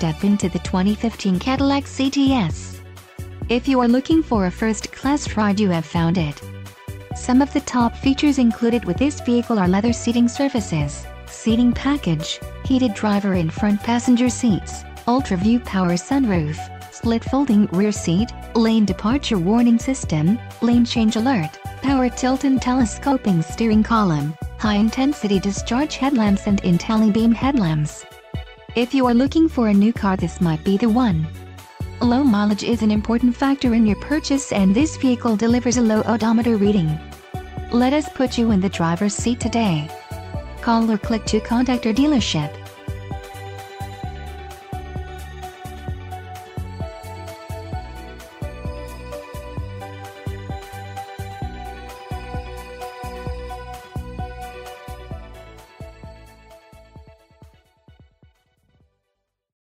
step into the 2015 Cadillac CTS. If you are looking for a first-class ride you have found it. Some of the top features included with this vehicle are leather seating surfaces, seating package, heated driver and front passenger seats, ultra-view power sunroof, split folding rear seat, lane departure warning system, lane change alert, power tilt and telescoping steering column, high-intensity discharge headlamps and IntelliBeam headlamps. If you are looking for a new car this might be the one. Low mileage is an important factor in your purchase and this vehicle delivers a low odometer reading. Let us put you in the driver's seat today. Call or click to contact our dealership.